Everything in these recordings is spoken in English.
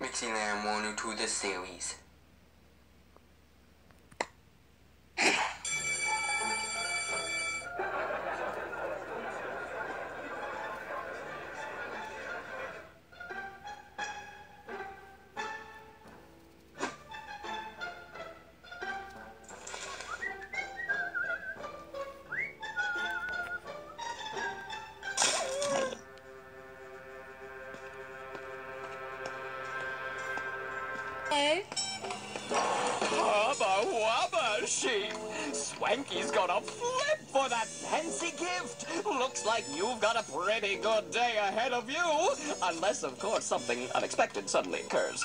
Fantasyland more new to the series. Swanky's gonna flip for that fancy gift! Looks like you've got a pretty good day ahead of you! Unless, of course, something unexpected suddenly occurs.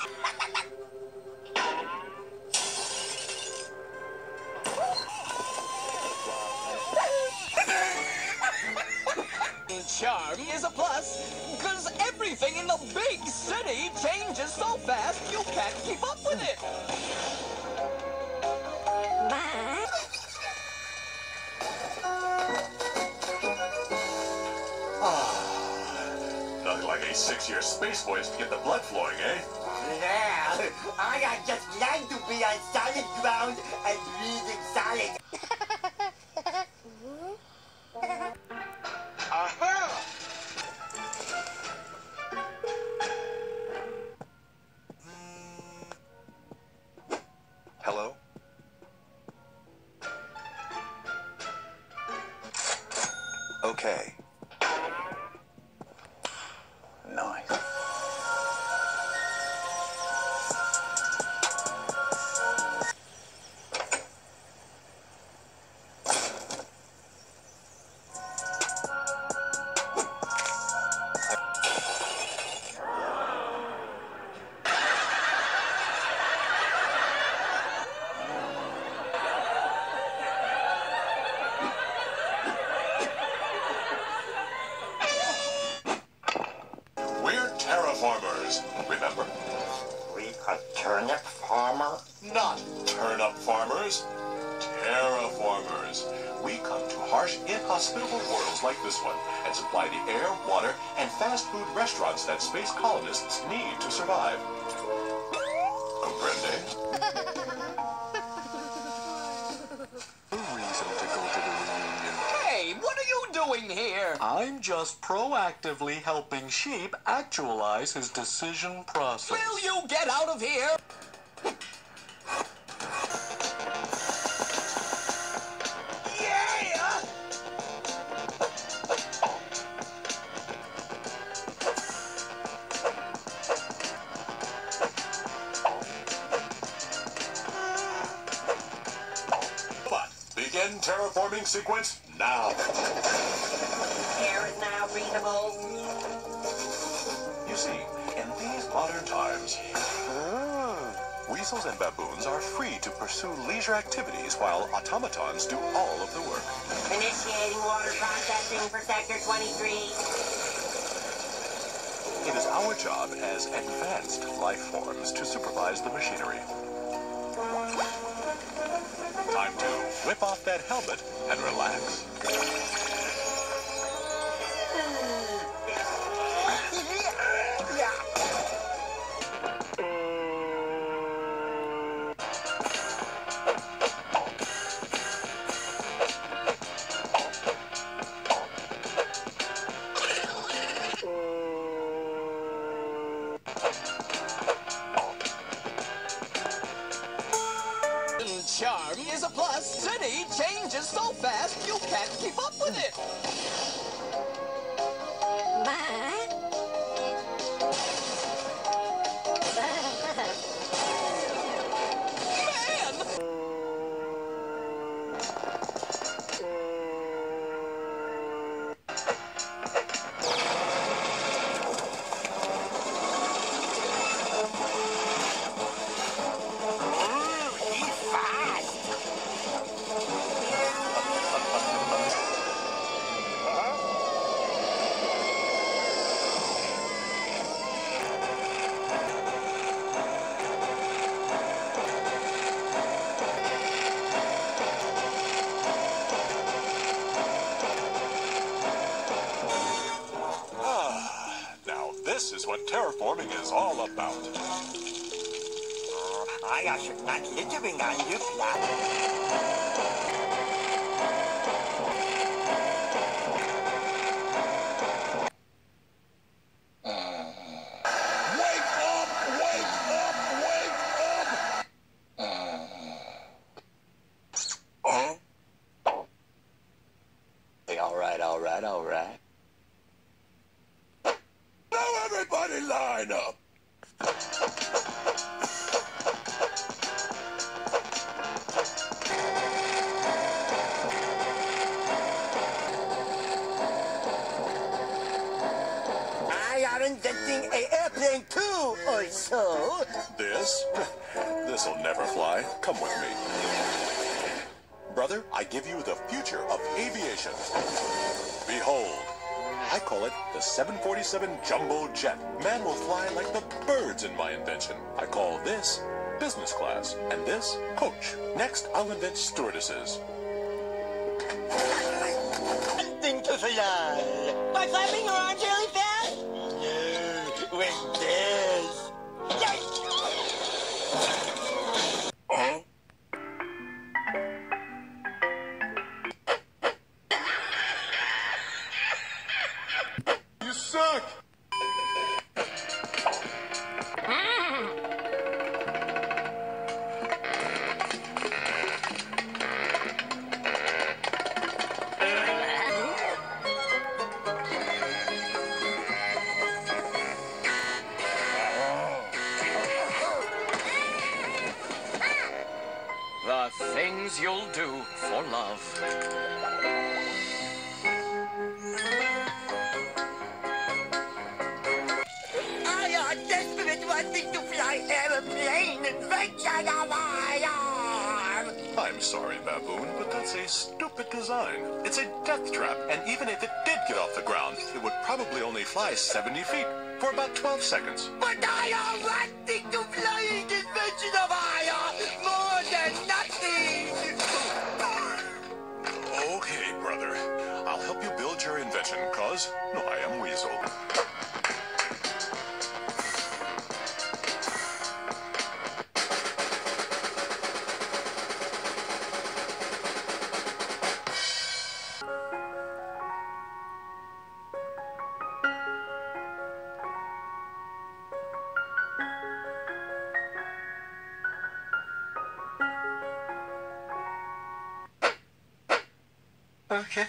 Charm is a plus, because everything in the big city changes so fast you can't keep up with it! Six-year space voyage to get the blood flowing, eh? Yeah, I just like to be on solid ground and breathing solid. A turnip farmer? Not turnip farmers, terraformers. We come to harsh, inhospitable worlds like this one and supply the air, water, and fast food restaurants that space colonists need to survive. Comprende? here? I'm just proactively helping Sheep actualize his decision process. Will you get out of here? Yeah! But begin terraforming sequence now. Air is now breathable. You see, in these modern times, ah. weasels and baboons are free to pursue leisure activities while automatons do all of the work. Initiating water processing for Sector 23. It is our job as advanced life forms to supervise the machinery. Time to whip off that helmet and relax. Plus. City changes so fast you can't keep up with it. This is what terraforming is all about. Oh, I should not littering on you, Plop. Wake up! Wake up! Wake up! Hey, all right, all right, all right. Inventing a airplane too, or so. This? This'll never fly. Come with me. Brother, I give you the future of aviation. Behold. I call it the 747 Jumbo Jet. Man will fly like the birds in my invention. I call this business class, and this coach. Next, I'll invent stewardesses. Something to fly. By flapping around really things you'll do for love. I am desperate wanting to fly airplane invention of I am. I'm sorry, Baboon, but that's a stupid design. It's a death trap, and even if it did get off the ground, it would probably only fly 70 feet for about 12 seconds. But I am wanting to fly flying invention of invention, cause I am Weasel. Okay.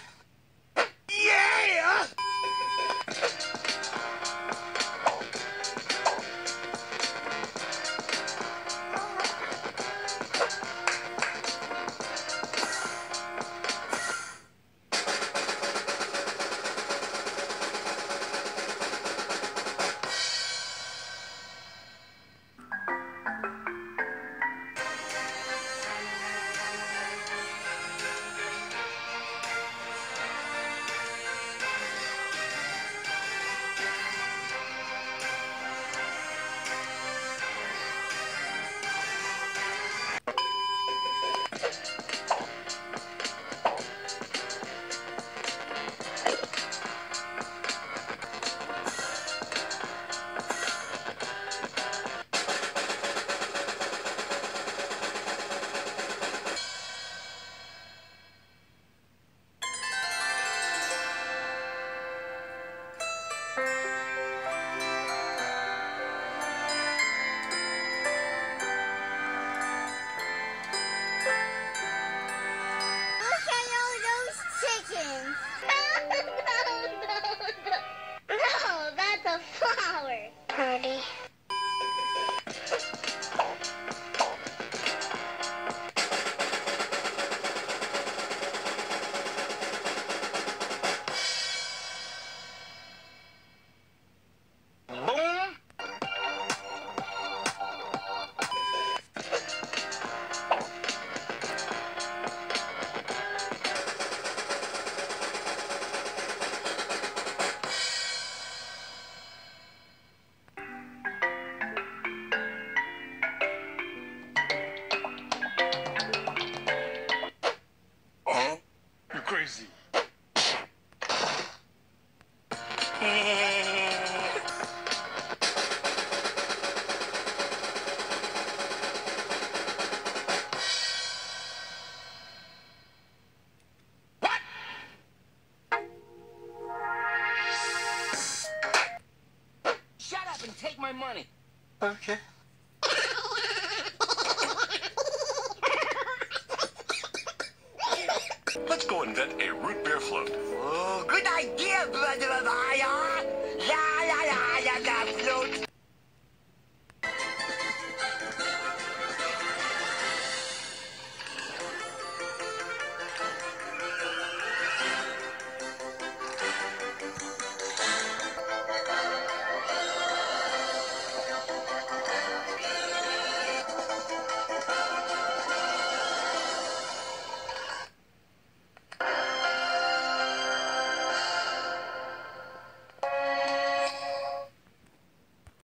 Party. Okay. Let's go invent a root beer float. Oh, good idea, brother of iron.